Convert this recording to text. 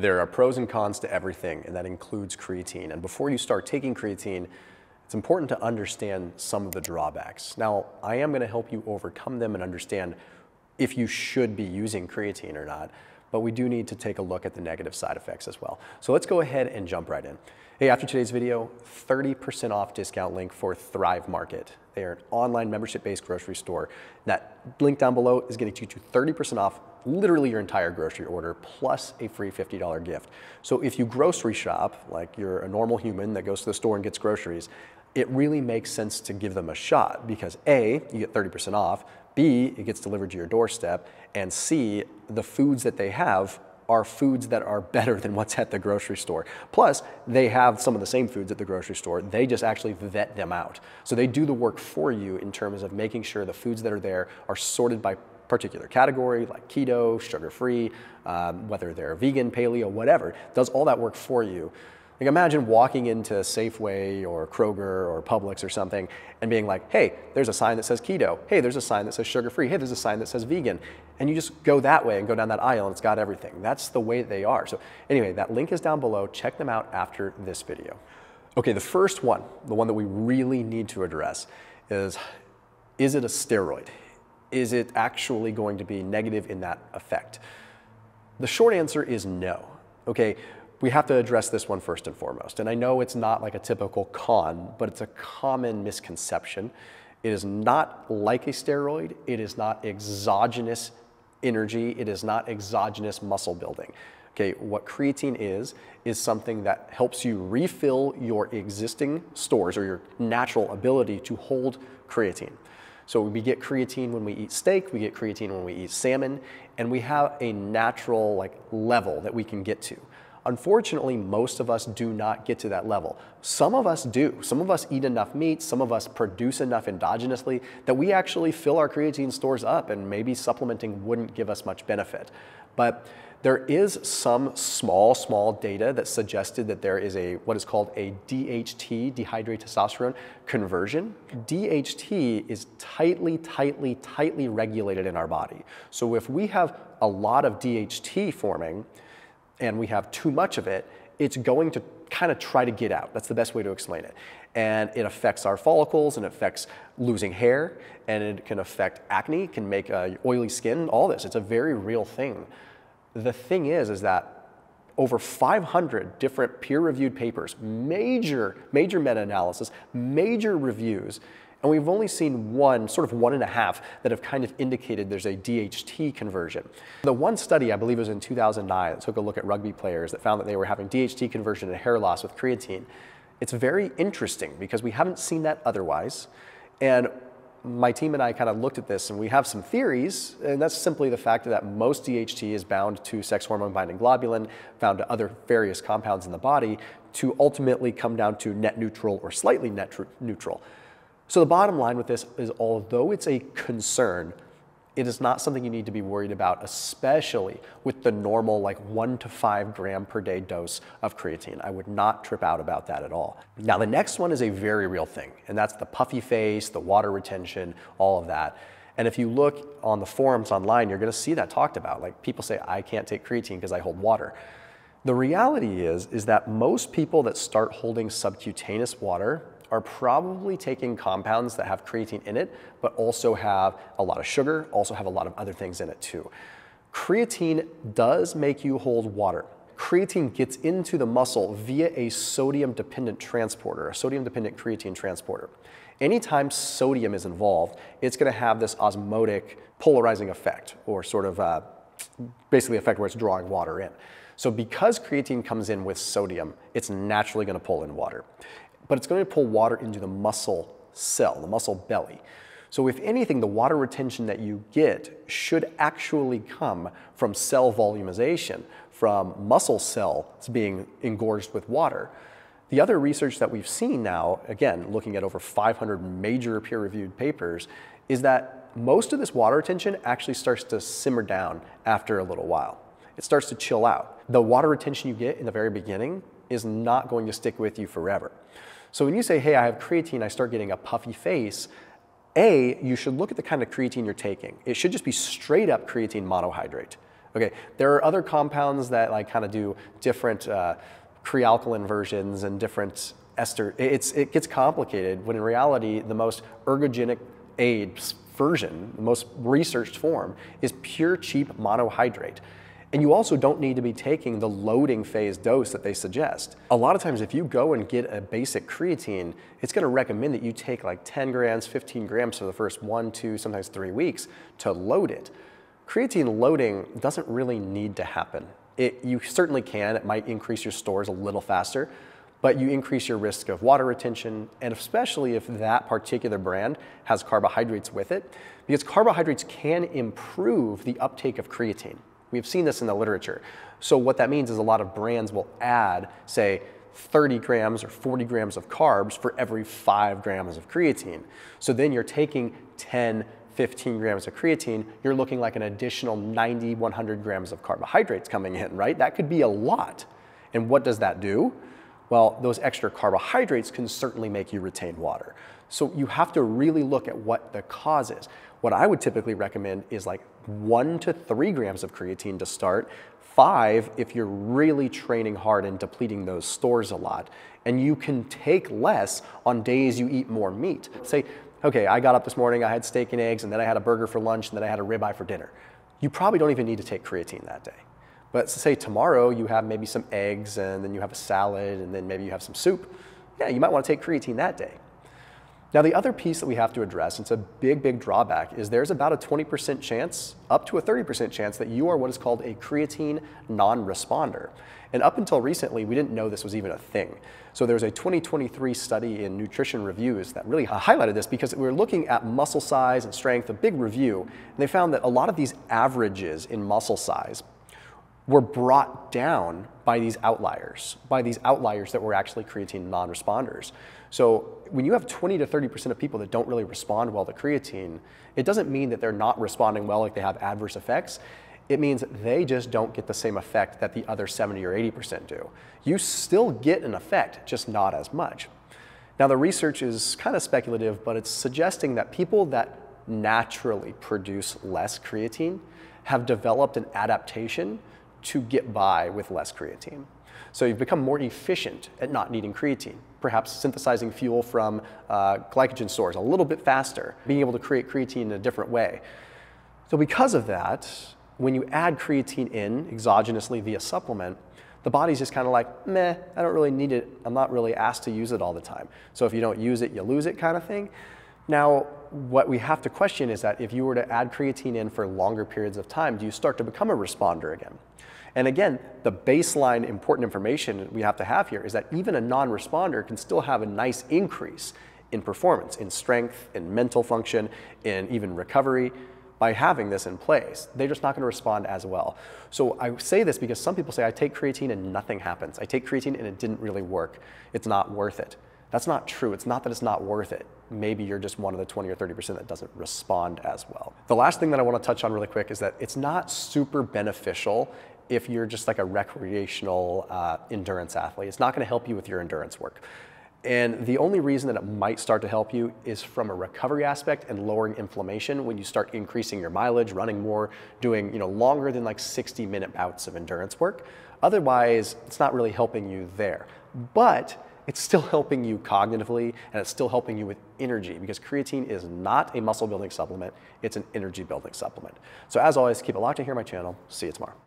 There are pros and cons to everything, and that includes creatine. And before you start taking creatine, it's important to understand some of the drawbacks. Now, I am going to help you overcome them and understand if you should be using creatine or not, but we do need to take a look at the negative side effects as well. So let's go ahead and jump right in. Hey, after today's video, 30% off discount link for Thrive Market. They are an online membership-based grocery store. That link down below is getting you to 30% off literally your entire grocery order plus a free $50 gift. So if you grocery shop, like you're a normal human that goes to the store and gets groceries, it really makes sense to give them a shot because A, you get 30% off, B, it gets delivered to your doorstep, and C, the foods that they have are foods that are better than what's at the grocery store. Plus, they have some of the same foods at the grocery store. They just actually vet them out. So they do the work for you in terms of making sure the foods that are there are sorted by particular category, like keto, sugar-free, um, whether they're vegan, paleo, whatever, does all that work for you. Like imagine walking into Safeway or Kroger or Publix or something and being like, hey, there's a sign that says keto. Hey, there's a sign that says sugar-free. Hey, there's a sign that says vegan. And you just go that way and go down that aisle and it's got everything. That's the way they are. So anyway, that link is down below. Check them out after this video. Okay, the first one, the one that we really need to address is, is it a steroid? Is it actually going to be negative in that effect? The short answer is no. Okay, we have to address this one first and foremost. And I know it's not like a typical con, but it's a common misconception. It is not like a steroid. It is not exogenous energy. It is not exogenous muscle building. Okay, what creatine is, is something that helps you refill your existing stores or your natural ability to hold creatine. So we get creatine when we eat steak, we get creatine when we eat salmon, and we have a natural like level that we can get to. Unfortunately, most of us do not get to that level. Some of us do. Some of us eat enough meat, some of us produce enough endogenously that we actually fill our creatine stores up and maybe supplementing wouldn't give us much benefit. But there is some small, small data that suggested that there is a what is called a DHT, dihydrotestosterone conversion. DHT is tightly, tightly, tightly regulated in our body. So if we have a lot of DHT forming, and we have too much of it, it's going to kind of try to get out. That's the best way to explain it. And it affects our follicles and affects losing hair and it can affect acne, can make uh, oily skin, all this. It's a very real thing. The thing is, is that over 500 different peer-reviewed papers, major, major meta-analysis, major reviews and we've only seen one, sort of one and a half, that have kind of indicated there's a DHT conversion. The one study, I believe was in 2009, that took a look at rugby players that found that they were having DHT conversion and hair loss with creatine. It's very interesting because we haven't seen that otherwise. And my team and I kind of looked at this and we have some theories, and that's simply the fact that most DHT is bound to sex hormone binding globulin, found to other various compounds in the body, to ultimately come down to net neutral or slightly net neutral. So the bottom line with this is although it's a concern, it is not something you need to be worried about, especially with the normal like one to five gram per day dose of creatine. I would not trip out about that at all. Now the next one is a very real thing, and that's the puffy face, the water retention, all of that. And if you look on the forums online, you're gonna see that talked about. Like people say, I can't take creatine because I hold water. The reality is, is that most people that start holding subcutaneous water are probably taking compounds that have creatine in it, but also have a lot of sugar, also have a lot of other things in it too. Creatine does make you hold water. Creatine gets into the muscle via a sodium dependent transporter, a sodium dependent creatine transporter. Anytime sodium is involved, it's gonna have this osmotic polarizing effect or sort of uh, basically effect where it's drawing water in. So because creatine comes in with sodium, it's naturally gonna pull in water but it's going to pull water into the muscle cell, the muscle belly. So if anything, the water retention that you get should actually come from cell volumization, from muscle cells being engorged with water. The other research that we've seen now, again, looking at over 500 major peer-reviewed papers, is that most of this water retention actually starts to simmer down after a little while. It starts to chill out. The water retention you get in the very beginning is not going to stick with you forever. So when you say, hey, I have creatine, I start getting a puffy face, A, you should look at the kind of creatine you're taking. It should just be straight up creatine monohydrate. Okay, there are other compounds that like kind of do different uh, Kre-Alkalyn versions and different ester. It's, it gets complicated when in reality the most ergogenic aid version, the most researched form, is pure cheap monohydrate. And you also don't need to be taking the loading phase dose that they suggest. A lot of times if you go and get a basic creatine, it's gonna recommend that you take like 10 grams, 15 grams for the first one, two, sometimes three weeks to load it. Creatine loading doesn't really need to happen. It, you certainly can, it might increase your stores a little faster, but you increase your risk of water retention, and especially if that particular brand has carbohydrates with it, because carbohydrates can improve the uptake of creatine. We've seen this in the literature. So what that means is a lot of brands will add, say, 30 grams or 40 grams of carbs for every five grams of creatine. So then you're taking 10, 15 grams of creatine, you're looking like an additional 90, 100 grams of carbohydrates coming in, right? That could be a lot. And what does that do? Well, those extra carbohydrates can certainly make you retain water. So you have to really look at what the cause is. What I would typically recommend is like one to three grams of creatine to start, five if you're really training hard and depleting those stores a lot. And you can take less on days you eat more meat. Say, okay, I got up this morning, I had steak and eggs, and then I had a burger for lunch, and then I had a ribeye for dinner. You probably don't even need to take creatine that day. But say tomorrow you have maybe some eggs and then you have a salad and then maybe you have some soup. Yeah, you might want to take creatine that day. Now the other piece that we have to address, and it's a big, big drawback, is there's about a 20% chance, up to a 30% chance that you are what is called a creatine non-responder. And up until recently, we didn't know this was even a thing. So there was a 2023 study in Nutrition Reviews that really highlighted this because we were looking at muscle size and strength, a big review, and they found that a lot of these averages in muscle size were brought down by these outliers, by these outliers that were actually creatine non-responders. So when you have 20 to 30% of people that don't really respond well to creatine, it doesn't mean that they're not responding well, like they have adverse effects. It means they just don't get the same effect that the other 70 or 80% do. You still get an effect, just not as much. Now the research is kind of speculative, but it's suggesting that people that naturally produce less creatine have developed an adaptation to get by with less creatine. So you've become more efficient at not needing creatine, perhaps synthesizing fuel from uh, glycogen stores a little bit faster, being able to create creatine in a different way. So because of that, when you add creatine in exogenously via supplement, the body's just kind of like, meh, I don't really need it. I'm not really asked to use it all the time. So if you don't use it, you lose it kind of thing. Now, what we have to question is that if you were to add creatine in for longer periods of time, do you start to become a responder again? And again, the baseline important information we have to have here is that even a non-responder can still have a nice increase in performance, in strength, in mental function, in even recovery by having this in place. They're just not going to respond as well. So I say this because some people say, I take creatine and nothing happens. I take creatine and it didn't really work. It's not worth it. That's not true. It's not that it's not worth it. Maybe you're just one of the 20 or 30% that doesn't respond as well. The last thing that I want to touch on really quick is that it's not super beneficial if you're just like a recreational uh, endurance athlete. It's not going to help you with your endurance work. And the only reason that it might start to help you is from a recovery aspect and lowering inflammation when you start increasing your mileage, running more, doing you know longer than like 60 minute bouts of endurance work. Otherwise, it's not really helping you there. But it's still helping you cognitively and it's still helping you with energy because creatine is not a muscle building supplement, it's an energy building supplement. So as always, keep it locked in here on my channel. See you tomorrow.